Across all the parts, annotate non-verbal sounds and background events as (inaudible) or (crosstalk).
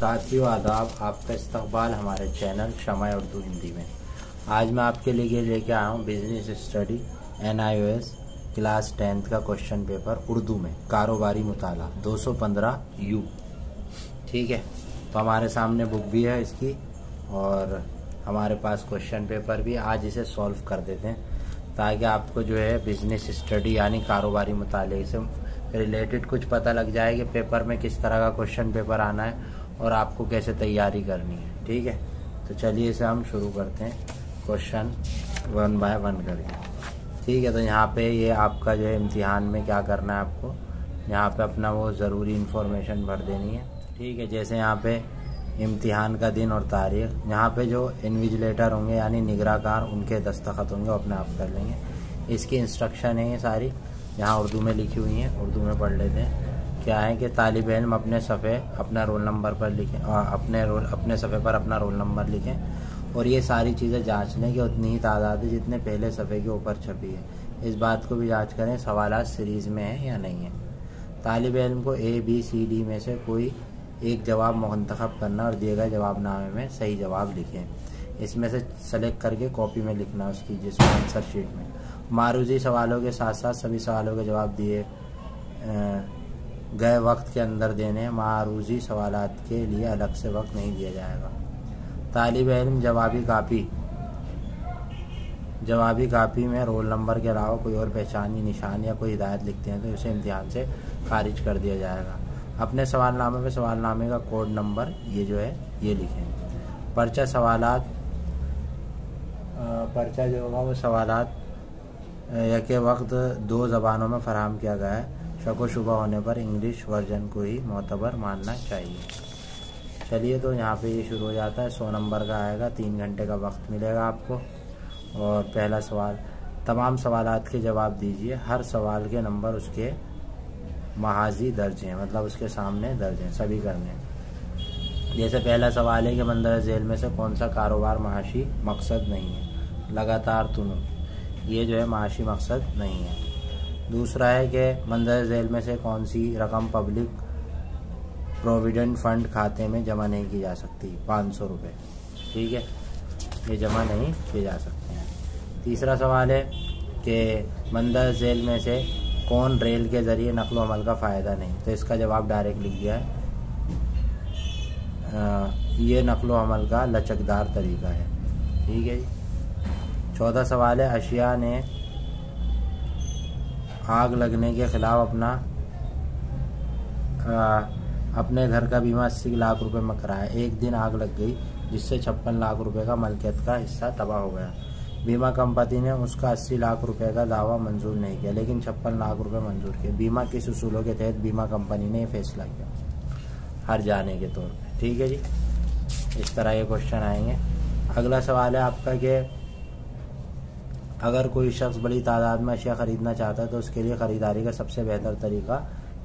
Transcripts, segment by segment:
साथियों आदाब, आपका इस्तकबाल हमारे चैनल शमा उर्दू हिंदी में। आज मैं आपके लिए लेके आया हूँ business study N I class tenth का क्वेश्चन पेपर उर्दू में, कारोबारी मुताला 215 यू। ठीक है? तो हमारे सामने बुक भी है इसकी, और हमारे पास क्वेश्चन पेपर भी आज इसे सॉल्व कर देते हैं, ताकि आपको जो है बिज़नेस स्टडी यानी कारोबारी मुताले से रिलेटेड कुछ पता लग जाए कि पेपर में किस तरह का क्वेश्चन पेपर आना है। और आपको कैसे तैयारी करनी है, ठीक है? तो चलिए इसे हम शुरू करते हैं। क्वेश्चन वन बाय वन करके ठीक है तो यहाँ पे ये आपका जो है इम्तिहान में क्या करना है आपको? यहाँ पे अपना वो ज़रूरी इन्फॉर्मेशन भर देनी है। ठीक है, जैसे यहाँ पे इम्तिहान का दिन और तारीख। यहाँ पे जो इन्विजिलेटर होंगे, यानी निगराकार, उनके दस्तखत होंगे अपने आप कर लेंगे। इसकी इंस्ट्रक्शन है ये सारी। यहाँ उर्दू में लिखी हुई हैं, उर्दू में पढ़ लेते हैं। क्या है कि तालिब इल्म अपने सफ़े अपना रोल नंबर पर लिखें अपने रोल, अपने सफ़े पर अपना रोल नंबर लिखें और ये सारी चीज़ें जाँच लें कि उतनी ही तादाद है जितने पहले सफ़े के ऊपर छपी है। इस बात को भी जाँच करें, सवाल सीरीज़ में है या नहीं है। तालब इलम को ए बी सी डी में से कोई एक जवाब मंतखब करना और दिए गए जवाबनामे में सही जवाब लिखें। इसमें से सेलेक्ट करके कॉपी में लिखना उसकी जिसमें आंसर शीट में। मारूजी सवालों के साथ साथ सभी सवालों के जवाब दिए गए वक्त के अंदर देने मारूजी सवाल के लिए अलग से वक्त नहीं दिया जाएगा। तालिब इलम जवाबी कापी। जवाबी कापी में रोल नंबर के अलावा कोई और पहचानी, निशान या कोई हिदायत लिखते हैं तो उसे इम्तिहान से खारिज कर दिया जाएगा। अपने सवाल सवालनामे में सवालनामे का कोड नंबर ये जो है, ये लिखें। पर्चा सवाल पर्चा जो होगा वो सवाल या के वक्त दो ज़बानों में फराहम किया गया है। शको शुबा होने पर इंग्लिश वर्जन को ही मोतबर मानना चाहिए। चलिए तो यहाँ पे ये शुरू हो जाता है। सौ नंबर का आएगा। तीन घंटे का वक्त मिलेगा आपको। और पहला सवाल, तमाम सवाल के जवाब दीजिए। हर सवाल के नंबर उसके महाजी दर्ज हैं मतलब उसके सामने दर्ज हैं, सभी करने जैसे पहला सवाल है कि मंदर जेल में से कौन सा कारोबार महाशी मकसद नहीं है? लगातार तुनो। ये जो है माशी मकसद नहीं है। दूसरा है कि मंदर जेल में से कौन सी रकम पब्लिक प्रोविडेंट फंड खाते में जमा नहीं की जा सकती? पाँच सौ रुपये ठीक है? ये जमा नहीं किए जा सकते हैं। तीसरा सवाल है कि मंदर जेल में से कौन रेल के ज़रिए नकल अमल का फ़ायदा नहीं? तो इसका जवाब डायरेक्ट लिख दिया है। आ, ये नकल अमल का लचकदार तरीका है। ठीक है जी? चौथा सवाल है अशिया ने आग लगने के खिलाफ अपना आ, अपने घर का बीमा अस्सी लाख रुपए में कराया। एक दिन आग लग गई जिससे छप्पन लाख रुपए का मलकियत का हिस्सा तबाह हो गया। बीमा कंपनी ने उसका अस्सी लाख रुपए का दावा मंजूर नहीं किया लेकिन छप्पन लाख रुपए मंजूर किए। बीमा किस उसूलों के तहत बीमा कंपनी ने फैसला किया? हर जाने के तौर पर ठीक है जी? इस तरह के क्वेश्चन आएँगे। अगला सवाल है आपका कि अगर कोई शख्स बड़ी तादाद में अशिया ख़रीदना चाहता है तो उसके लिए ख़रीदारी का सबसे बेहतर तरीका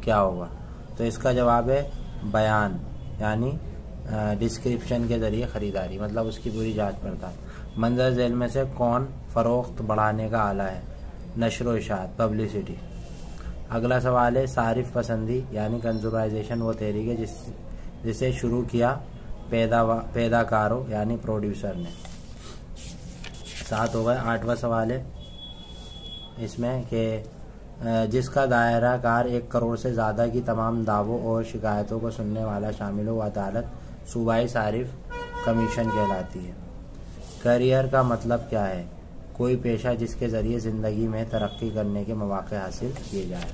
क्या होगा? तो इसका जवाब है बयान, यानी डिस्क्रिप्शन के ज़रिए ख़रीदारी मतलब उसकी पूरी जाँच पड़ताल। मंजर जेल में से कौन फ़रोख्त बढ़ाने का आला है? नशर इशात पब्लिसिटी अगला सवाल है सारिफ पसंदी, यानी कंजूमराइजेशन वो तहरीक है जिस, जिसे शुरू किया पैदा पैदाकारों, यानी प्रोड्यूसर ने। सात हो गए, आठवां सवाल है इसमें कि जिसका दायरा कार एक करोड़ से ज़्यादा की तमाम दावों और शिकायतों को सुनने वाला शामिल हो अदालत सूबाई सारिफ कमीशन कहलाती है। करियर का मतलब क्या है? कोई पेशा जिसके ज़रिए ज़िंदगी में तरक्की करने के मौके हासिल किए जाए।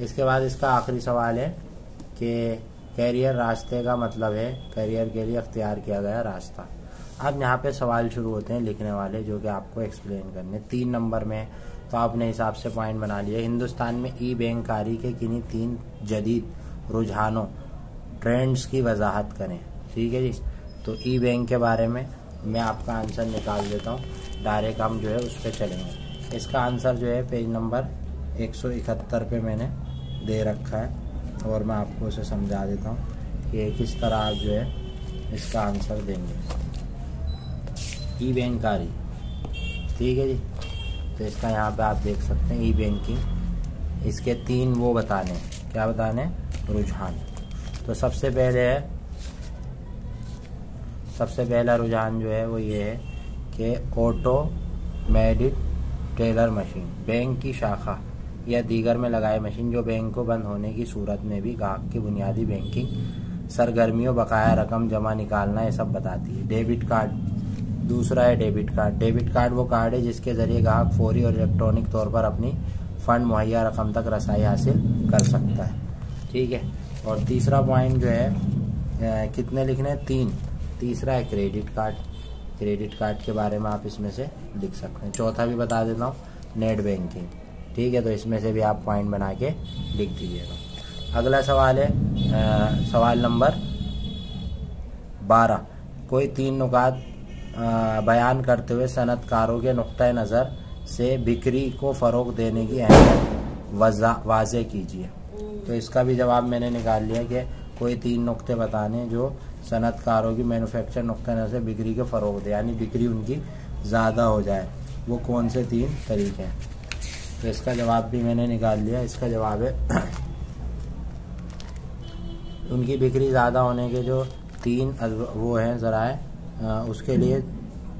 इसके बाद इसका आखिरी सवाल है कि, कैरियर रास्ते का मतलब है, करियर के लिए अख्तियार किया गया रास्ता। अब यहाँ पे सवाल शुरू होते हैं लिखने वाले जो कि आपको एक्सप्लेन करने। तीन नंबर में तो आपने हिसाब से पॉइंट बना लिया। हिंदुस्तान में ई बैंककारी के किन्हीं तीन जदीद रुझानों ट्रेंड्स की वजाहत करें। ठीक है जी? तो ई बैंक के बारे में मैं आपका आंसर निकाल देता हूँ। डायरेक्ट हम जो है उस पर चलेंगे। इसका आंसर जो है पेज नंबर एक पे मैंने दे रखा है और मैं आपको उसे समझा देता हूँ कि किस तरह आप जो है इसका आंसर देंगे। ई बैंकारी ठीक है जी? तो इसका यहाँ पे आप देख सकते हैं ई बैंकिंग इसके तीन वो बताने क्या बताने रुझान। तो सबसे पहले है, सबसे पहला रुझान जो है वो ये है कि automated teller machine, bank की शाखा या दीगर में लगाए मशीन जो बैंक को बंद होने की सूरत में भी ग्राहक की बुनियादी बैंकिंग, सरगर्मियों, बकाया रकम जमा निकालना, ये सब बताती है। डेबिट कार्ड दूसरा है डेबिट कार्ड। डेबिट कार्ड वो कार्ड है जिसके ज़रिए ग्राहक फौरी और इलेक्ट्रॉनिक तौर पर अपनी फंड मुहैया रकम तक रसाई हासिल कर सकता है। ठीक है? और तीसरा पॉइंट जो है कितने लिखने हैं? तीन। तीसरा है क्रेडिट कार्ड। क्रेडिट कार्ड के बारे में आप इसमें से लिख सकते हैं। चौथा भी बता देता हूँ नेट बैंकिंग। ठीक है? तो इसमें से भी आप पॉइंट बना के लिख दीजिएगा। अगला सवाल है आ, सवाल नंबर बारह। कोई तीन नुकात बयान करते हुए सनतकारों के नुक़ नज़र से बिक्री को फ़रोग देने की अहमियत वाज कीजिए। तो इसका भी जवाब मैंने निकाल लिया कि कोई तीन नुक्ते बताने जो सनतकारों की मैन्युफैक्चर नुक़ नज़र से बिक्री के फ़रोग दे, यानी बिक्री उनकी ज़्यादा हो जाए। वो कौन से तीन तरीके हैं? तो इसका जवाब भी मैंने निकाल लिया। इसका जवाब है (clears throat) उनकी बिक्री ज़्यादा होने के जो तीन वो हैं ज़राए उसके लिए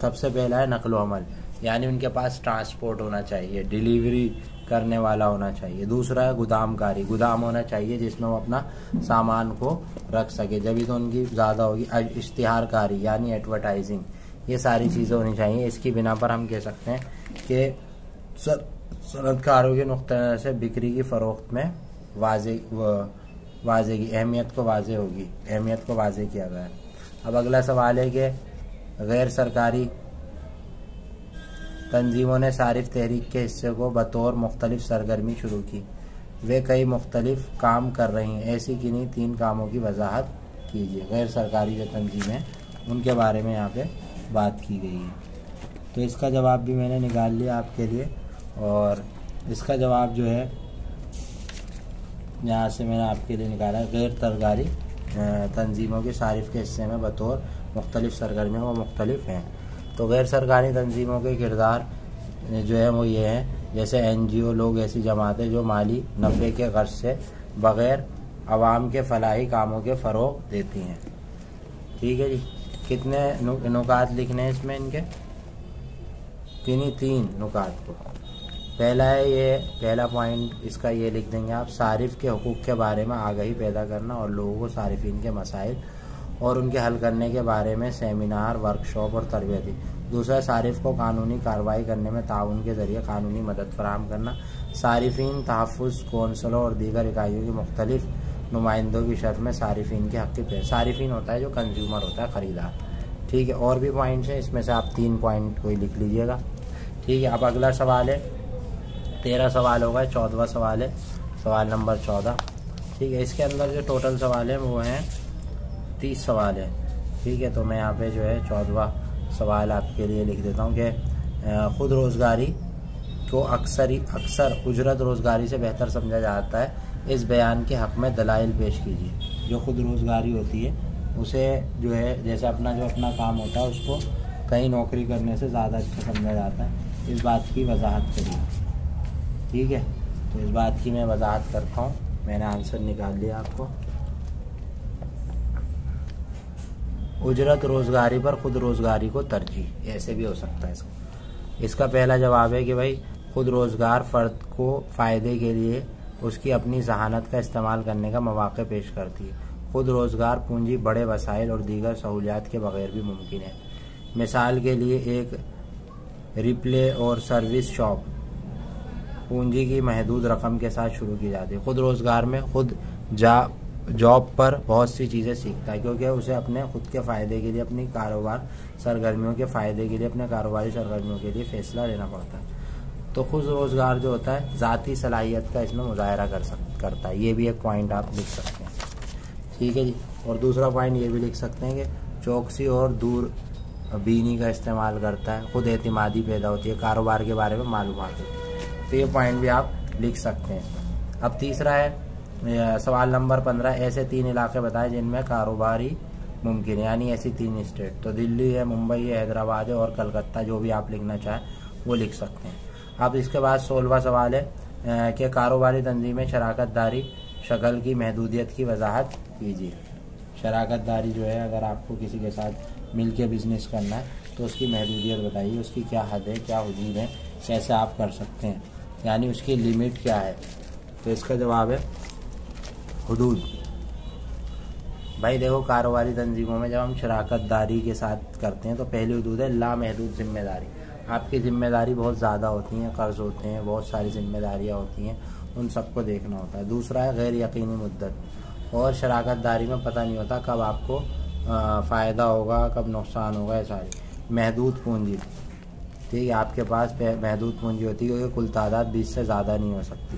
सबसे पहला है नकलो अमल। यानी उनके पास ट्रांसपोर्ट होना चाहिए डिलीवरी करने वाला होना चाहिए। दूसरा है गोदामकारी। गोदाम होना चाहिए जिसमें वो अपना सामान को रख सके। जब तो उनकी ज़्यादा होगी इश्तिहारकारी यानी एडवर्टाइजिंग ये सारी चीज़ें होनी चाहिए। इसकी बिना पर हम कह सकते हैं कि सनतकारों के नुक़ से बिक्री की फ़रोख्त में वाजे वाजे की अहमियत को वाजे होगी। अहमियत को वाजे किया गया है। अब अगला सवाल है कि गैर सरकारी तंजीमों ने सारिफ तहरीक के हिस्से को बतौर मुख्तलिफ़ सरगर्मी शुरू की। वे कई मुख्तलिफ़ काम कर रही हैं। ऐसी किन्हीं तीन कामों की वजाहत कीजिए। गैर सरकारी जो तंजीम है, उनके बारे में यहाँ पे बात की गई है। तो इसका जवाब भी मैंने निकाल लिया आपके लिए। और इसका जवाब जो है, यहाँ से मैंने आपके लिए निकाला गैर सरकारी तंजीमों के सारिफ के हिस्से में बतौर मुख्तलिफ़ सरगर्मियों वो मुख्तलिफ़ हैं। तो गैर सरकारी तंजीमों के किरदार जो है वो ये हैं, जैसे एन जी ओ लोग, ऐसी जमातें जो माली नफ़े के गर्ज से बग़ैर आवाम के फलाही कामों के फ़रोग देती हैं। ठीक है जी, कितने नुकात लिखने हैं इसमें इनके? किन्हीं तीन नुकात को। पहला है ये, पहला पॉइंट इसका ये लिख देंगे आप, सारिफ के हकूक़ के बारे में आगाही पैदा करना और लोगों को सारिफिन के मसाइल और उनके हल करने के बारे में सेमिनार वर्कशॉप और तरबियती दूसरा सारिफ को कानूनी कार्रवाई करने में ताउन के ज़रिए कानूनी मदद फराम करना। सारिफिन तहफ़ कौंसलों और दीगर इकाइयों की मुख्तलिफ़ नुमाइंदों की शर्त में सारिफिन के हक की सारिफिन होता है जो कंज्यूमर होता है, ख़रीदार। ठीक है, और भी पॉइंट्स हैं, इसमें से आप तीन पॉइंट कोई लिख लीजिएगा। ठीक है, अब अगला सवाल है। तेरह सवाल होगा चौदवा सवाल है, सवाल नंबर चौदह। ठीक है, इसके अंदर जो टोटल सवाल है, वो हैं तीस सवाल है। ठीक है तो मैं यहाँ पे जो है चौदवा सवाल आपके लिए लिख देता हूँ कि खुद रोज़गारी को अक्सर ही अक्सर उजरत रोज़गारी से बेहतर समझा जाता है, इस बयान के हक में दलाइल पेश कीजिए। जो खुद रोज़गारी होती है, उसे जो है, जैसे अपना जो अपना काम होता है, उसको कहीं नौकरी करने से ज़्यादा अच्छा समझा जाता है। इस बात की वजाहत करिए। ठीक है? तो इस बात की मैं वजाहत करता हूँ। मैंने आंसर निकाल लिया आपको। उजरत रोज़गारी पर खुद रोज़गारी को तरजीह। ऐसे भी हो सकता है इसका। इसका पहला जवाब है कि भाई, खुद रोज़गार फ़र्द को फ़ायदे के लिए उसकी अपनी जहानत का इस्तेमाल करने का मौाक़ पेश करती है। खुद रोज़गार पूंजी, बड़े वसाइल और दीगर सहूलियात के बगैर भी मुमकिन है। मिसाल के लिए एक रिप्ले और सर्विस शॉप। पूंजी की महदूद रकम के साथ शुरू की जाती है। खुद रोज़गार में, खुद जा, जॉब पर बहुत सी चीज़ें सीखता है, क्योंकि उसे अपने खुद के फ़ायदे के लिए, अपनी कारोबार सरगर्मियों के फ़ायदे के लिए, अपने कारोबारी सरगर्मियों के लिए फ़ैसला लेना पड़ता है। तो खुद रोज़गार जो होता है, ज़ाती सलाहियत का इसमें मुजाहरा कर सक, करता है। ये भी एक पॉइंट आप लिख सकते हैं। ठीक है जी? और दूसरा पॉइंट ये भी लिख सकते हैं कि चौकसी और दूर बीनी का इस्तेमाल करता है। खुद एतमादी पैदा होती है, कारोबार के बारे में मालूम होती है। तो ये पॉइंट भी आप लिख सकते हैं। अब तीसरा है सवाल नंबर पंद्रह, ऐसे तीन इलाके बताए जिनमें कारोबारी मुमकिन है, यानी ऐसी तीन स्टेट तो दिल्ली है, मुंबई है, हैदराबाद है और कलकत्ता, जो भी आप लिखना चाहें, वो लिख सकते हैं। अब इसके बाद सोलवा सवाल है कि कारोबारी तंजीमें शराकत दारी शक्ल की महदूदियत की वजाहत कीजिए? शराकत दारी जो है, अगर आपको किसी के साथ मिल के बिज़नेस करना है तो उसकी महदूदियत बताइए, उसकी क्या हद है, क्या हदूद है, कैसे आप कर सकते हैं? यानी उसकी लिमिट क्या है? तो इसका जवाब है हदूद। भाई देखो कारोबारी तंजीमों में जब हम शराकत दारी के साथ करते हैं तो पहली हदूद है लामहदूद ज़िम्मेदारी। आपकी ज़िम्मेदारी बहुत ज़्यादा होती हैं, कर्ज होते हैं, बहुत सारी जिम्मेदारियाँ होती हैं, उन सबको देखना होता है। दूसरा है गैर यकीनी मुद्दत। और शराकत दारी में पता नहीं होता कब आपको फ़ायदा होगा, कब नुकसान होगा ये सारी महदूद पूंजी। ठीक है आपके पास महदूद पूंजी होती है, क्योंकि कुल तादाद बीस से ज़्यादा नहीं हो सकती।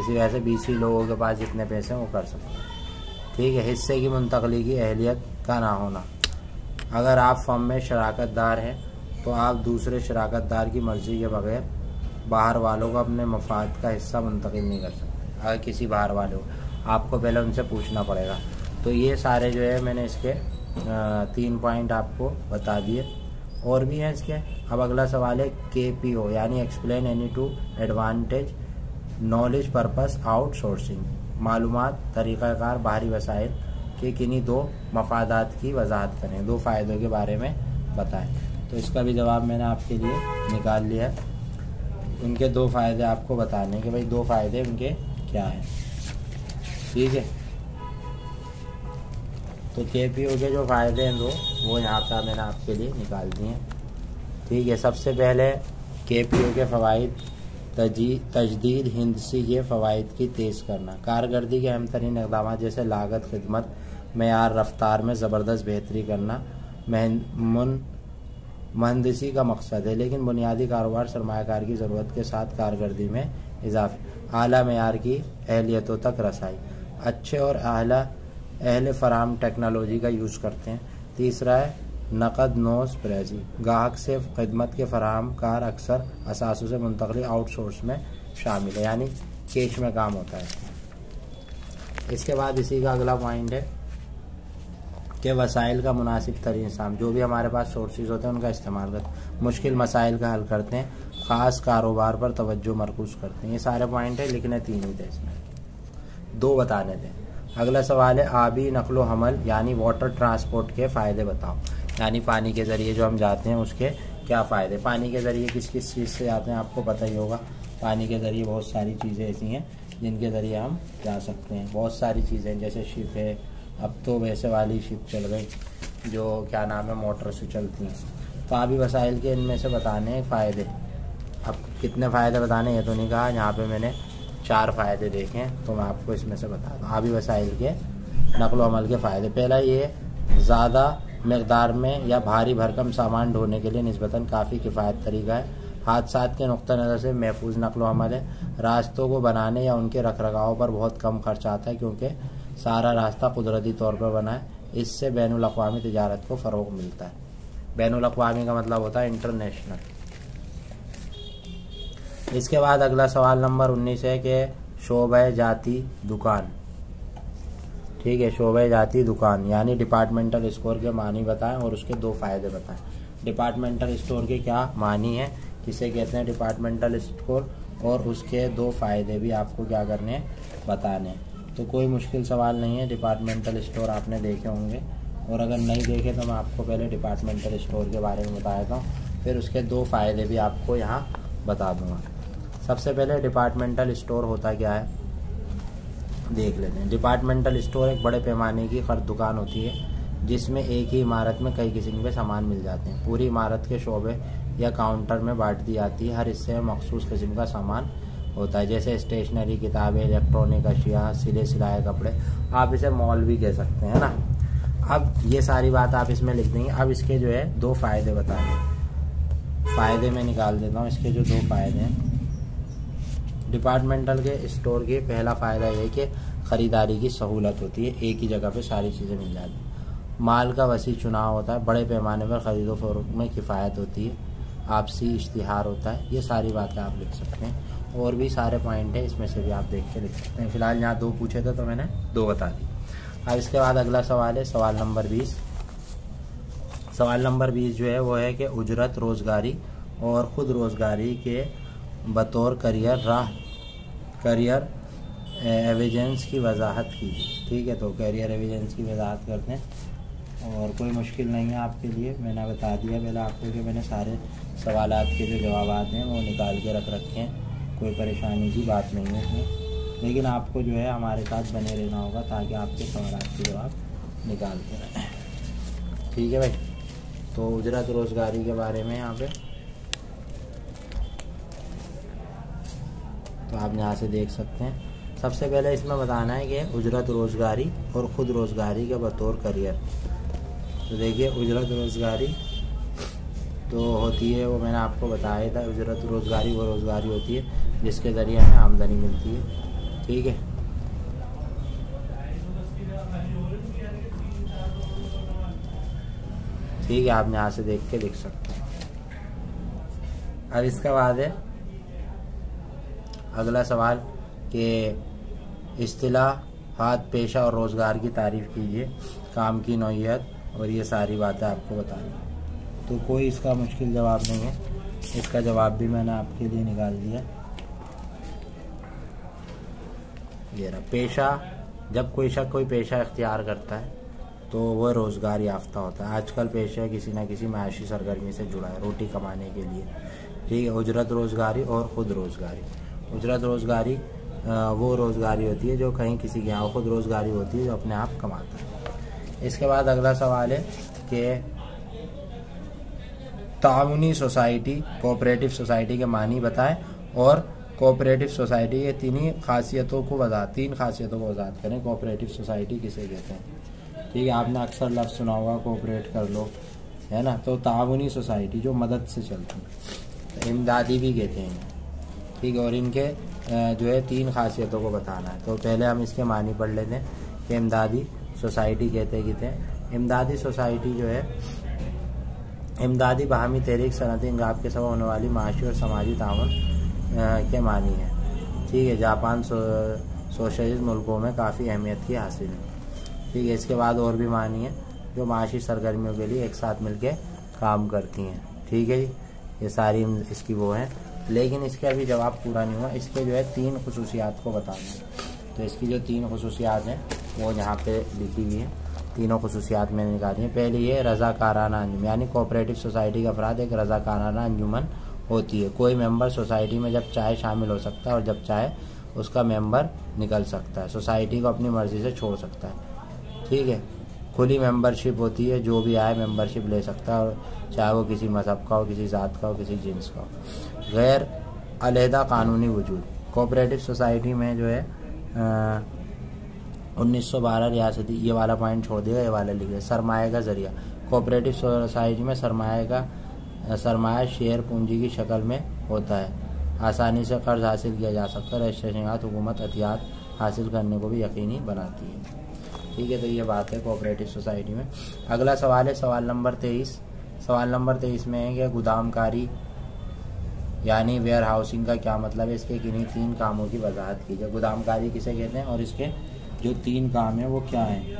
इसी वजह से बीस ही लोगों के पास जितने पैसे हैं वो कर सकते हैं। ठीक है, हिस्से की मुंतकली की अहलियत का ना होना। अगर आप फर्म में शराकत दार हैं तो आप दूसरे शराकत दार की मर्ज़ी के बगैर बाहर वालों को अपने मफाद का हिस्सा मुंतकिल नहीं कर सकते। अगर किसी बाहर वाले को, आपको पहले उनसे पूछना पड़ेगा। तो ये सारे जो है मैंने इसके तीन पॉइंट आपको बता दिए। और भी हैं इसके। अब अगला सवाल है के पी ओ यानी explain any two advantage knowledge purpose outsourcing मालूम तरीक़ाकार, बाहरी वसाइल के किन्हीं दो मफादात की वजाहत करें, दो फ़ायदों के बारे में बताएँ। तो इसका भी जवाब मैंने आपके लिए निकाल लिया। उनके दो फ़ायदे आपको बताने के भाई दो फ़ायदे उनके क्या हैं। ठीक है? तो के पी ओ के जो फ़ायदे हैं दो, वो यहाँ पर मैंने आपके लिए निकाल दिए हैं। ठीक है, सबसे पहले के पी ओ के फ़वाद तजदीद हिंदसी के फ़वाद की तेज़ करना। कारकर्दगी के अहम तरीन इकदाम जैसे लागत, खदमत, मैार, रफ्तार में ज़बरदस्त बेहतरी करना मुन, महंदसी का मकसद है, लेकिन बुनियादी कारोबार सरमाकार की ज़रूरत के साथ कारकर्दगी में इजाफे। अली मैार की अहलियतों तक रसाई। अच्छे और अला अहल फराम टेक्नोलॉजी का यूज़ करते हैं। तीसरा है, नकद नोज़ प्रेजी। गाहक से खदमत के फराम कार अक्सर असासों से मुंतकली आउटसोर्स में शामिल है, यानी कैश में काम होता है। इसके बाद इसी का अगला पॉइंट है कि वसाइल का मुनासिब तरीन साम, जो भी हमारे पास सोर्सेज होते हैं, उनका इस्तेमाल करते हैं। मुश्किल मसाइल का हल करते हैं, ख़ास कारोबार पर तवज्जो मरकूज करते हैं। ये सारे पॉइंट है, लिखने तीन ही थे इसमें। दो बताने थे अगला सवाल है, आबी नकलो हमल, यानी वाटर ट्रांसपोर्ट के फ़ायदे बताओ। यानी पानी के ज़रिए जो हम जाते हैं, उसके क्या फ़ायदे? पानी के ज़रिए किस किस चीज़ से जाते हैं, आपको पता ही होगा। पानी के ज़रिए बहुत सारी चीज़ें ऐसी हैं, जिनके ज़रिए हम जा सकते हैं। बहुत सारी चीज़ें जैसे शिप है। अब तो वैसे वाली शिप चल गई, जो क्या नाम है मोटर से चलती हैं। तो आबी वसाइल के इनमें से बताने फ़ायदे। अब कितने फ़ायदे बताने, ये तो नहीं कहा। यहाँ पे मैंने चार फ़ायदे देखे तो मैं आपको इसमें से बता दूँ। आबी वसाइल के नकलो अमल के फ़ायदे। पहला ये, ज़्यादा मकदार में या भारी भरकम सामान ढोने के लिए नस्बता काफ़ी किफ़ायत तरीका है। हादसा के नुक़ नज़र से महफूज नकलो अमल है। रास्तों को बनाने या उनके रख रखाव पर बहुत कम खर्च आता है, क्योंकि सारा रास्ता कुदरती तौर पर बना है। इससे बैन अवी तजारत को फ़रोग मिलता है। बैन अवी का मतलब होता है इंटरनेशनल। इसके बाद अगला सवाल नंबर उन्नीस है कि शोब जाती दुकान। ठीक है शोबे जाती दुकान, यानी डिपार्टमेंटल स्टोर के मानी बताएँ और उसके दो फ़ायदे बताएँ। डिपार्टमेंटल स्टोर के क्या मानी है, किसे कहते हैं डिपार्टमेंटल स्टोर और उसके दो फ़ायदे भी आपको क्या करने बताने तो कोई मुश्किल सवाल नहीं है डिपार्टमेंटल स्टोर आपने देखे होंगे। और अगर नहीं देखे तो मैं आपको पहले डिपार्टमेंटल स्टोर के बारे में बता देता हूँ, फिर उसके दो फ़ायदे भी आपको यहाँ बता दूँगा। सबसे पहले डिपार्टमेंटल स्टोर होता क्या है? देख लेते हैं। डिपार्टमेंटल स्टोर एक बड़े पैमाने की खर्च दुकान होती है, जिसमें एक ही इमारत में कई किस्म के सामान मिल जाते हैं। पूरी इमारत के शोबे या काउंटर में बांट दी जाती है। हर हिस्से में मखसूस किस्म का सामान होता है, जैसे स्टेशनरी किताबें इलेक्ट्रॉनिक अशिया, सिले सिलाए कपड़े। आप इसे मॉल भी कह सकते हैं ना? अब ये सारी बात आप इसमें लिख देंगे। अब इसके जो है दो फ़ायदे बताएँगे फ़ायदे में निकाल देता हूँ। इसके जो दो फ़ायदे हैं। डिपार्टमेंटल के स्टोर के पहला फ़ायदा ये कि ख़रीदारी की सहूलत होती है, एक ही जगह पे सारी चीज़ें मिल जाती हैं। माल का वसी चुनाव होता है, बड़े पैमाने पर ख़रीदो फरोख में किफ़ायत होती है, आपसी इश्तिहार होता है, ये सारी बातें आप लिख सकते हैं। और भी सारे पॉइंट हैं, इसमें से भी आप देख के लिख सकते हैं। फ़िलहाल यहाँ दो पूछे थे तो मैंने दो बता दी अब इसके बाद अगला सवाल है, सवाल नंबर बीस। सवाल नंबर बीस जो है, वो है कि उजरत रोज़गारी और ख़ुद रोज़गारी के बतौर करियर राह, करियर एविजेंस की वजाहत कीजिए। ठीक है तो करियर एविजेंस की वजाहत करते हैं। और कोई मुश्किल नहीं है आपके लिए। मैंने बता दिया, पहले आपको कि मैंने सारे सवाल के जो जवाब हैं, वो निकाल के रख रखे हैं। कोई परेशानी की बात नहीं है इसमें। लेकिन आपको जो है, हमारे साथ बने रहना होगा, ताकि आपके सवाल के जवाब निकालते रहें ठीक है भाई? तो उजरत रोज़गारी के बारे में यहाँ पे तो आप यहाँ से देख सकते हैं। सबसे पहले इसमें बताना है कि उजरत रोज़गारी और ख़ुद रोज़गारी के बतौर करियर। तो देखिए, उजरत रोज़गारी तो होती है, वो मैंने आपको बताया था, उजरत रोज़गारी वो रोज़गारी होती है, जिसके ज़रिए हमें आमदनी मिलती है। ठीक है? ठीक है, आप यहाँ से देख के लिख सकते हैं। अब इसका बाद है अगला सवाल कि हाथ, पेशा और रोज़गार की तारीफ़ कीजिए। काम की नौीयत और ये सारी बातें आपको बतानी तो कोई इसका मुश्किल जवाब नहीं है। इसका जवाब भी मैंने आपके लिए निकाल दिया। ये रहा, पेशा, जब कोई शख्स कोई पेशा इख्तियार करता है तो वह रोज़गार याफ्ता होता है। आजकल पेशा किसी न किसी माशी सरगर्मी से जुड़ा है, रोटी कमाने के लिए। ठीक है, उजरत रोज़गारी और ख़ुद रोज़गारी। उजरत रोज़गारी वो रोज़गारी होती है जो कहीं किसी के यहाँ खुद रोज़गारी होती है जो अपने आप कमाता है। इसके बाद अगला सवाल है कि ताउनी सोसाइटी, कोऑपरेटिव सोसाइटी के मानी बताएँ और कोऑपरेटिव सोसाइटी के तीन ही खासियतों को बता, तीन खासियतों को वजात करें, कोऑपरेटिव सोसाइटी किसे कहते हैं? ठीक है, आपने अक्सर लफ्ज़ सुना होगा, कोऑपरेट कर लो, है ना? तो ताउनी सोसाइटी जो मदद से चलती है इमदादी भी कहते हैं। ठीक है और इनके जो है तीन खासियतों को बताना है। तो पहले हम इसके मानी पढ़ लेते हैं कि इमदादी सोसाइटी कहते कहते इमदादी सोसाइटी जो है इमदादी बहमी तहरीक सनती इंजाब के सब होने वाली माशी और समाजी तावन के मानी है। ठीक है जापान सो, सोशलिस्ट मुल्कों में काफ़ी अहमियत की हासिल है। ठीक है इसके बाद और भी मानी है जो माशी सरगर्मियों के लिए एक साथ मिलकर काम करती हैं। ठीक है जी ये सारी इसकी वो हैं। लेकिन इसके अभी जवाब पूरा नहीं हुआ। इसके जो है तीन खसूसियात को बताना है। तो इसकी जो तीन खसूसियात हैं, वो यहाँ पे लिखी हुई है। तीनों खसूसियात मैंने निकाली हैं। पहले ये, रज़ाकाराना अंजुम यानी कोऑपरेटिव सोसाइटी के अफराद एक रज़ाकाराना अंजुमन होती है। कोई मेंबर सोसाइटी में जब चाहे शामिल हो सकता है और जब चाहे उसका मेंबर निकल सकता है। सोसाइटी को अपनी मर्ज़ी से छोड़ सकता है। ठीक है? खुली मेंबरशिप होती है। जो भी आए मेंबरशिप ले सकता है। और चाहे वो किसी मज़हब का हो, किसी ज़ात का हो, किसी जिन्स का हो। गैर अलहदा कानूनी वजूद। कोऑपरेटिव सोसाइटी में जो है उन्नीस सौ बारह रियासती, ये वाला पॉइंट छोड़ दिया ये वाला लिखे सरमाए का ज़रिया। कोऑपरेटिव सोसाइटी में सरमाए का, सरमाया शेयर पूंजी की शक्ल में होता है। आसानी से कर्ज हासिल किया जा सकता है रजिस्ट्रेशन हुकूमत एहतियात हासिल करने को भी यकीनी बनाती है। ठीक है तो ये बात है कोऑपरेटिव सोसाइटी में। अगला सवाल है, सवाल नंबर तेईस। सवाल नंबर तेईस में है कि गोदामकारी यानी वेयर हाउसिंग का क्या मतलब है? इसके किन्हीं तीन कामों की वजाहत कीजिए गोदामकारी किसे कहते हैं? और इसके जो तीन काम हैं, वो क्या हैं?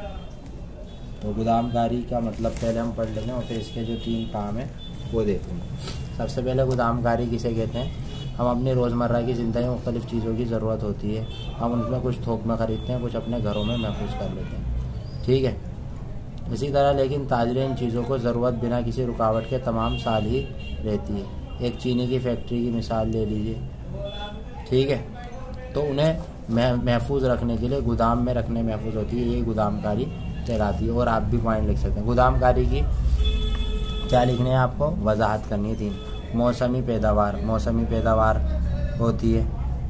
तो गोदामकारी का मतलब पहले हम पढ़ लेंगे और फिर इसके जो तीन काम हैं, वो देखेंगे। सबसे पहले गोदामकारी किसे कहते हैं? हम अपनी रोज़मर्रा की ज़िंदगी में मुख्तलिफ़ चीज़ों की ज़रूरत होती है। हम उनमें कुछ थोक में ख़रीदते हैं, कुछ अपने घरों में महफूज कर लेते हैं। ठीक है? इसी तरह लेकिन ताजरे इन चीज़ों को ज़रूरत बिना किसी रुकावट के तमाम साल ही रहती है। एक चीनी की फैक्ट्री की मिसाल ले लीजिए। ठीक है? तो उन्हें महफूज रखने के लिए, गोदाम में रखने महफूज होती है, ये गोदामकारी कहलाती है। और आप भी पॉइंट लिख सकते हैं। गोदामकारी की क्या लिखने हैं आपको? वजाहत करनी थी मौसमी पैदावार। मौसमी पैदावार होती है।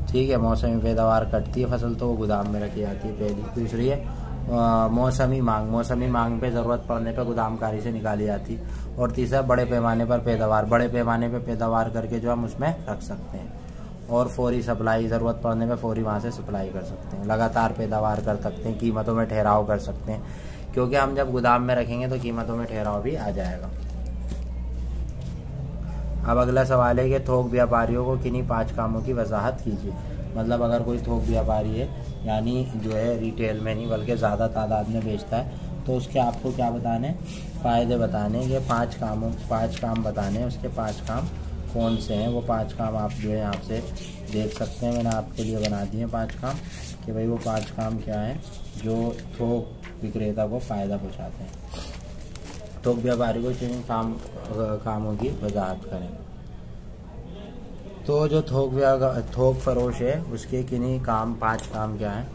ठीक है? मौसमी पैदावार कटती है फ़सल तो वो गोदाम में रखी जाती है पहली। दूसरी है मौसमी मांग मौसमी मांग पे ज़रूरत पड़ने पे गोदामकारी से निकाली जाती। और तीसरा, बड़े पैमाने पर पैदावार, बड़े पैमाने पर पैदावार करके जो हम उसमें रख सकते हैं। और फौरी सप्लाई, ज़रूरत पड़ने पे फौरी वहाँ से सप्लाई कर सकते हैं। लगातार पैदावार कर सकते हैं, कीमतों में ठहराव कर सकते हैं। क्योंकि हम जब गोदाम में रखेंगे तो कीमतों में ठहराव भी आ जाएगा। अब अगला सवाल है कि थोक व्यापारियों को किन्हीं पाँच कामों की वजाहत कीजिए। मतलब अगर कोई थोक व्यापारी है यानी जो है रिटेल में नहीं, बल्कि ज़्यादा तादाद में बेचता है। तो उसके आपको क्या बताने फ़ायदे बताने ये पाँच कामों, पाँच काम बताने उसके पाँच काम कौन से हैं? वो पाँच काम आप जो है यहाँ से देख सकते हैं। मैंने आपके लिए बना दिए पाँच काम कि भाई वो पाँच काम क्या हैं, जो थोक विक्रेता को फ़ायदा पहुँचाते हैं। थोक व्यापारी को जिन काम कामों की वजाहत करें? तो जो थोक थोक फरोश है, उसके किन्हीं काम, पाँच काम क्या हैं?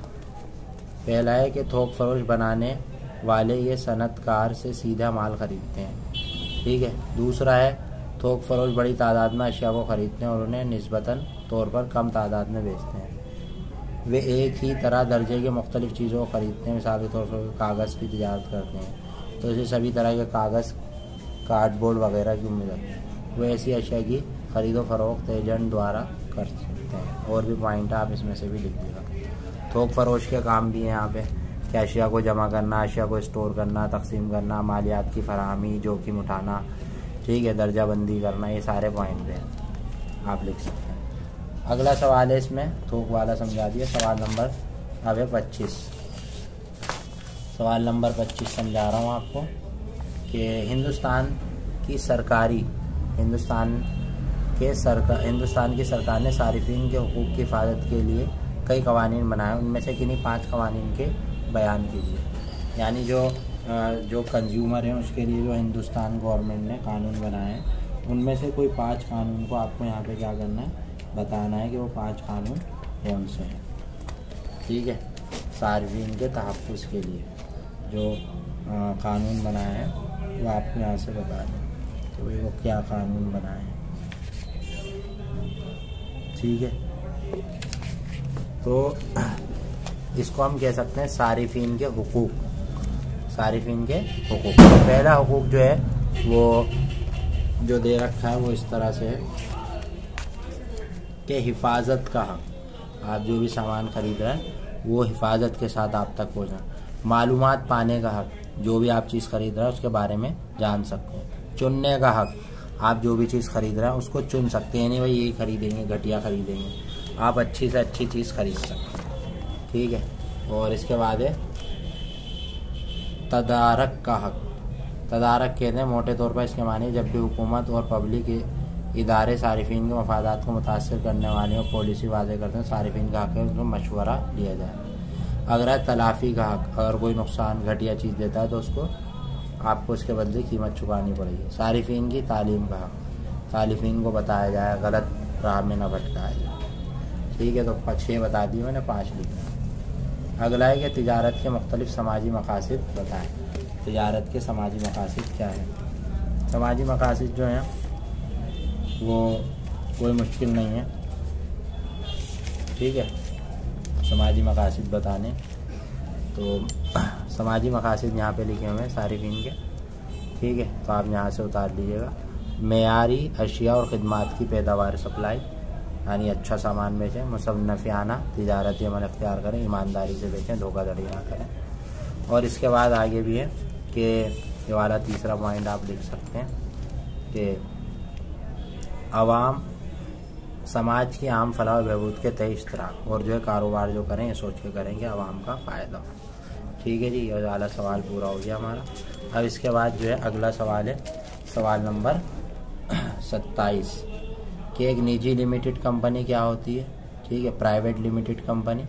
पहला है कि थोक फरोश बनाने वाले ये सनतकार से सीधा माल खरीदते हैं। ठीक है? दूसरा है, थोक फरोश बड़ी तादाद में अशिया को खरीदते हैं और उन्हें नस्बता तौर पर कम तादाद में बेचते हैं। वे एक ही तरह दर्जे के मुख्तलिफ़ चीज़ों को ख़रीदते हैं, मिसाल के तौर पर कागज़ की तजारत करते हैं। तो इसे सभी तरह के कागज़, कार्डबोर्ड वगैरह की उम्मीद रखते हैं। वो ऐसी अशिया की ख़रीदो फरोख्त एजेंट द्वारा कर सकते हैं। और भी पॉइंट आप इसमें से भी लिख दीजिएगा थोक फरोश के काम भी हैं यहाँ पे। कि अशिया को जमा करना अशिया को स्टोर करना, तकसीम करना, मालियात की फरहमी, जोखिम उठाना, ठीक है दर्जा बंदी करना, ये सारे पॉइंट हैं आप लिख सकते हैं। अगला सवाल है इसमें, थोक वाला समझा दिया। सवाल नंबर, अब है पच्चीस। सवाल नंबर पच्चीस समझा रहा हूँ आपको कि हिंदुस्तान की सरकारी, हिंदुस्तान के सरकार हिंदुस्तान की सरकार ने सार्फिन के हकूक़ की हिफाजत के लिए कई कवानीन बनाए उनमें से किन्हीं पाँच कवानीन के बयान कीजिए। यानी जो जो कंज्यूमर हैं उसके लिए जो हिंदुस्तान गवर्नमेंट ने कानून बनाए हैं उनमें से कोई पाँच कानून को आपको यहाँ पे क्या करना है बताना है कि वो पाँच कानून कौन से हैं। ठीक है? सार्वजनिक के तहफ़ के लिए जो आ, कानून बनाए हैं वो आपको यहाँ से बता दें कि भाई वो क्या कानून बनाए हैं। ठीक है। तो इसको हम कह सकते हैं सारिफिन के हकूक़। सारिफिन के हकूक़। पहला हकूक़ जो है, वो जो दे रखा है, वो इस तरह से है कि हिफाजत का हक। आप जो भी सामान खरीद रहे हैं, वो हिफाजत के साथ आप तक पहुँचा मालूम पाने का हक, जो भी आप चीज़ खरीद रहे हैं, उसके बारे में जान सकते हैं। चुनने का हक। आप जो भी चीज़ खरीद रहे हैं, उसको चुन सकते हैं। नहीं भाई, यही खरीदेंगे, घटिया खरीदेंगे। आप अच्छी से अच्छी चीज़ खरीद सकते हैं। ठीक है? और इसके बाद है, तदारक का हक। तदारक कहते हैं, मोटे तौर पर इसके मानी, जब भी हुकूमत और पब्लिक इदारे सार्फिन के मफादात को मुतासर करने वाले और पॉलिसी वाजे करते हैं, सार्फिन का हक है उनको मशवरा लिया जाए। अगर तलाफ़ी का हक, अगर कोई नुकसान, घटिया चीज़ देता है तो उसको आपको उसके बदले कीमत चुकानी पड़ेगी। सार्फिन की तालीम का तालिफिन को बताया जाए, गलत राह में न भटकाया जाए। ठीक है तो छः बता दिए मैंने, पाँच लिखना अगला है कि तजारत के मुख्तलिफ़ समाजी मकासद बताएँ। तजारत के समाजी मकासद क्या है? समाजी मकासद जो हैं, वो कोई मुश्किल नहीं है। ठीक है, समाजी मकासद बताने। तो समाजी मकासद यहाँ पे लिखे हुए हैं सारिफिन के। ठीक है तो आप यहाँ से उतार लीजिएगा। मैारी, अशिया और ख़दमात की पैदावार सप्लाई, यानी अच्छा सामान बेचें मुसनफ़ियाना तजारती अमल अख्तियार करें, ईमानदारी से बेचें, धोखाधड़ी ना करें। और इसके बाद आगे भी है कि ये वाला तीसरा पॉइंट आप लिख सकते हैं कि आवाम, समाज की आम फलाह बहबूद के तय इश्तराक, और जो है कारोबार जो करें, ये सोच के करें कि आवाम का फ़ायदा हो। ठीक है जी, ये वाला सवाल पूरा हो गया हमारा। अब इसके बाद जो है अगला सवाल है, सवाल नंबर (clears throat) सत्ताईस। कि एक निजी लिमिटेड कंपनी क्या होती है? ठीक है, प्राइवेट लिमिटेड कंपनी।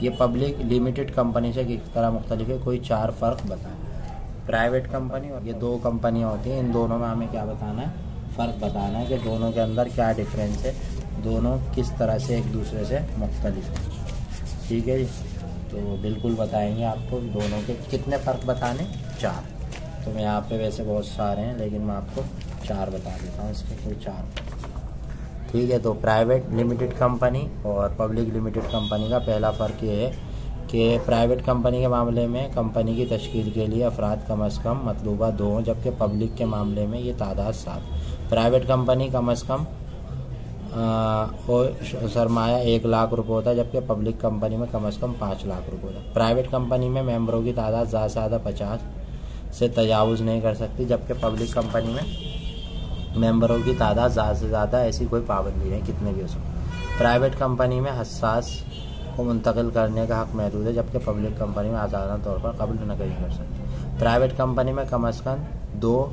ये पब्लिक लिमिटेड कंपनी से किस तरह मुख्तलिफ़ है, कोई चार फ़र्क बताएँ। प्राइवेट कंपनी और ये दो कंपनियाँ होती हैं, इन दोनों में हमें क्या बताना है? फ़र्क बताना है कि दोनों के अंदर क्या डिफरेंस है? दोनों किस तरह से एक दूसरे से मुख्तलिफ़ है। ठीक है जी? तो बिल्कुल बताएँगे आपको दोनों के कितने फ़र्क बताने? चार। तो मैं यहाँ पे वैसे बहुत सारे हैं, लेकिन मैं आपको चार बता देता हूँ इसके कोई चार। ठीक है तो प्राइवेट लिमिटेड कंपनी और पब्लिक लिमिटेड कंपनी का पहला फ़र्क ये है कि प्राइवेट कंपनी के मामले में कंपनी की तश्ील के लिए अफराद कम अज़ कम मतलूबा दो हों, जबकि पब्लिक के मामले में ये तादाद सात। प्राइवेट कंपनी कम अज़ कम और सरमाया एक लाख रुपये होता है, जबकि पब्लिक कंपनी में कम अज़ कम पाँच लाख रुपये होता है। प्राइवेट कंपनी में मेम्बरों की तादाद ज़्यादा से ज़्यादा पचास से तजावज़ नहीं कर सकती, जबकि पब्लिक कंपनी में मेंबरों की तादाद ज़्यादा से ज़्यादा ऐसी कोई पाबंदी नहीं, कितने भी सकते। प्राइवेट कंपनी में हसास को मुंतकिल करने का हक महदूद है, जबकि पब्लिक कंपनी में आज़ादा तौर पर कबल नकली कर सकते। प्राइवेट कंपनी में कम अज़ कम दो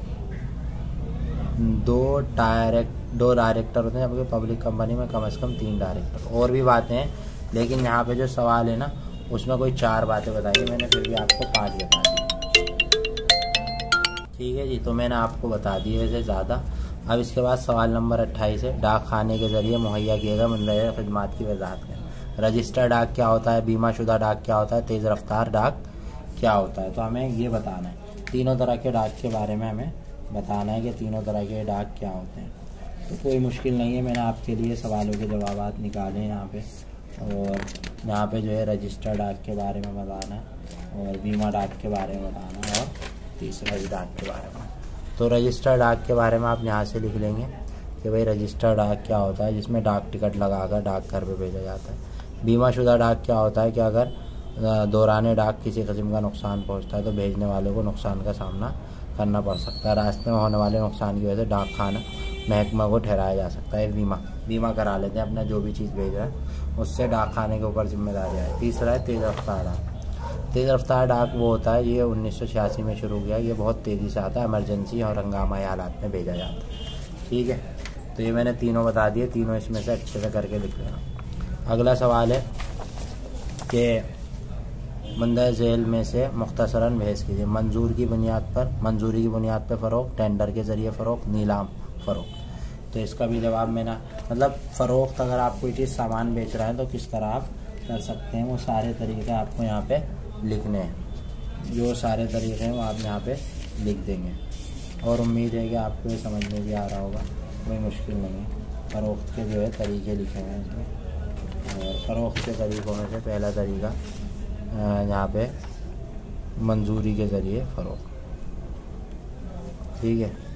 दो डायरेक्ट दो डायरेक्टर होते हैं, जबकि पब्लिक कंपनी में कम से कम तीन डायरेक्टर और भी बातें हैं, लेकिन यहाँ पे जो सवाल है ना, उसमें कोई चार बातें बताई मैंने फिर भी आपको पाँच बता दी। ठीक है जी तो मैंने आपको बता दी है ज़्यादा। अब इसके बाद सवाल नंबर अट्ठाईस है। डाक खाने के ज़रिए मुहैया किए गए मंदर खदमात की वजाहत करें रजिस्टर डाक क्या होता है? बीमा शुदा डाक क्या होता है? तेज़ रफ्तार डाक क्या होता है? तो हमें ये बताना है। तीनों तरह के डाक के बारे में हमें बताना है कि तीनों तरह के डाक क्या होते हैं। कोई मुश्किल नहीं है, मैंने आपके लिए सवालों के जवाब निकाले यहाँ पे। और यहाँ पे जो है रजिस्टर डाक के बारे में बताना है, और बीमा डाक के बारे में बताना है, और तीसरा भी डाक के बारे में। तो रजिस्टर डाक के बारे में आप यहाँ से लिख लेंगे कि भाई रजिस्टर डाक क्या होता है, जिसमें डाक टिकट लगाकर डाक घर पर भेजा जाता है। बीमा शुदा डाक क्या होता है कि अगर दौरान डाक किसी कस्म का नुकसान पहुँचता है तो भेजने वालों को नुकसान का सामना करना पड़ सकता है। रास्ते में होने वाले नुकसान की वजह से डाक खाना महकमा को ठहराया जा सकता है बीमा बीमा करा लेते हैं, अपना जो भी चीज़ भेज रहे हैं, उससे डाक खाने के ऊपर ज़िम्मेदारी है तीसरा है तेज़ रफ्तार डाक। तेज़ रफ्तार डाक वो होता है, ये उन्नीस सौ छियासी में शुरू किया, ये बहुत तेज़ी से आता है एमरजेंसी और हंगामा हालात में भेजा जाता है। ठीक है? तो ये मैंने तीनों बता दिए, तीनों इसमें से अच्छे से करके लिख लेना अगला सवाल है कि मंदा झेल में से मुख्तसरा भेज कीजिए। मंजूर की बुनियाद पर, मंजूरी की बुनियाद पर फ़रोग टेंडर के ज़रिए फ़रोग नीलाम फ़रोग तो इसका भी जवाब मैंने मतलब फ़रोख्त अगर आप कोई चीज़ सामान बेच रहे हैं तो किस तरह आप कर सकते हैं? वो सारे तरीके आपको यहाँ पे लिखने हैं। जो सारे तरीके हैं, वो आप यहाँ पे लिख देंगे। और उम्मीद है कि आपको ये समझ में भी आ रहा होगा। कोई मुश्किल नहीं है। फ़रोख्त के जो है तरीके लिखे हैं इसमें। और फ़रोख्त के तरीक़ों में से पहला तरीका यहाँ पे मंजूरी के ज़रिए फ़रोख्त। ठीक है?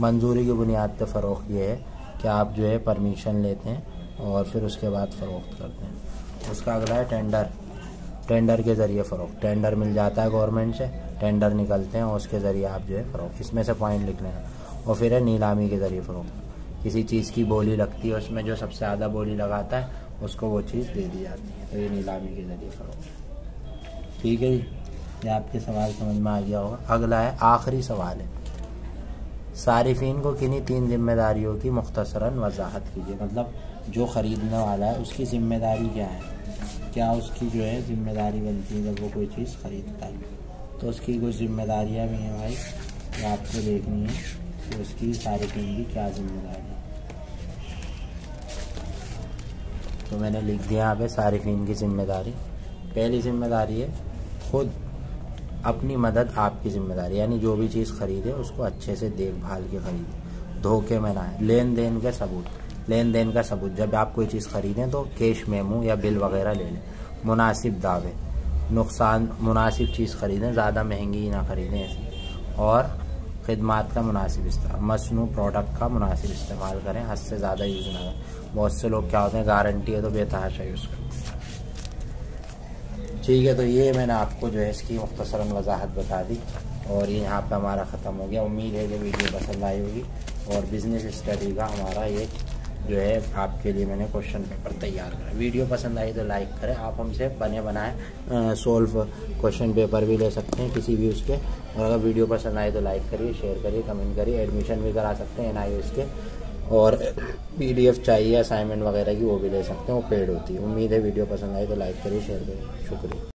मंजूरी की बुनियाद पर फ़रोख्त ये है कि आप जो है परमिशन लेते हैं और फिर उसके बाद फ़रोख्त करते हैं। उसका अगला है टेंडर। टेंडर के ज़रिए फ़रोख्त टेंडर मिल जाता है गवर्नमेंट से, टेंडर निकलते हैं और उसके ज़रिए आप जो है फ़रोख्त इसमें से पॉइंट लिख लेना और फिर है नीलामी के ज़रिए फ़रोख्त किसी चीज़ की बोली लगती है, उसमें जो सबसे ज़्यादा बोली लगाता है, उसको वो चीज़ दे दी जाती है। तो ये नीलामी के ज़रिए फ़रोख्त ठीक है जी? ये आपके सवाल समझ में आ गया होगा। अगला है आखिरी सवाल है। सारिफिन को किन्हीं तीन जिम्मेदारियों की मुख्तसरा वजाहत कीजिए। मतलब जो ख़रीदने वाला है, उसकी ज़िम्मेदारी क्या है? क्या उसकी जो है ज़िम्मेदारी बनती है जब वो कोई चीज़ ख़रीदता है? तो उसकी कुछ जिम्मेदारियाँ भी हैं भाई, जो आपको देखनी है कि उसकी सारिफिन की क्या ज़िम्मेदारी है। तो मैंने लिख दिया यहाँ पे सारिफिन की ज़िम्मेदारी। पहली ज़िम्मेदारी है खुद अपनी मदद आपकी ज़िम्मेदारी यानी जो भी चीज़ खरीदे, उसको अच्छे से देखभाल के खरीदे। धोखे में ना है लेन देन के सबूत। लेन देन का सबूत। जब आप कोई चीज़ खरीदें तो कैश मेमो या बिल वगैरह ले लें। मुनासिब दावे। नुकसान, मुनासिब चीज़ खरीदें, ज़्यादा महँगी ना खरीदें ऐसी। और खदमात का मुनासिब इस्तेमाल। मसनू प्रोडक्ट का मुनासिब इस्तेमाल करें। हद से ज़्यादा यूज़ ना करें। बहुत से लोग क्या होते हैं गारंटी है तो बेतहाशा यूज़ करें ठीक है तो ये मैंने आपको जो है इसकी मुख्तसरा वजाहत बता दी और ये यहाँ पे हमारा ख़त्म हो गया। उम्मीद है कि वीडियो पसंद आई होगी और बिज़नेस स्टडी का हमारा ये जो है आपके लिए मैंने क्वेश्चन पेपर तैयार करा। वीडियो पसंद आई तो लाइक करें। आप हमसे बने बनाए सोल्व क्वेश्चन पेपर भी ले सकते हैं किसी भी उसके। और अगर वीडियो पसंद आए तो लाइक करिए शेयर करिए कमेंट करिए। एडमिशन भी करा सकते हैं एन आई के। और पीडीएफ चाहिए असाइनमेंट वगैरह की, वो भी ले सकते हैं, वो पेड होती है। उम्मीद है वीडियो पसंद आई तो लाइक करिए शेयर करिए। शुक्रिया।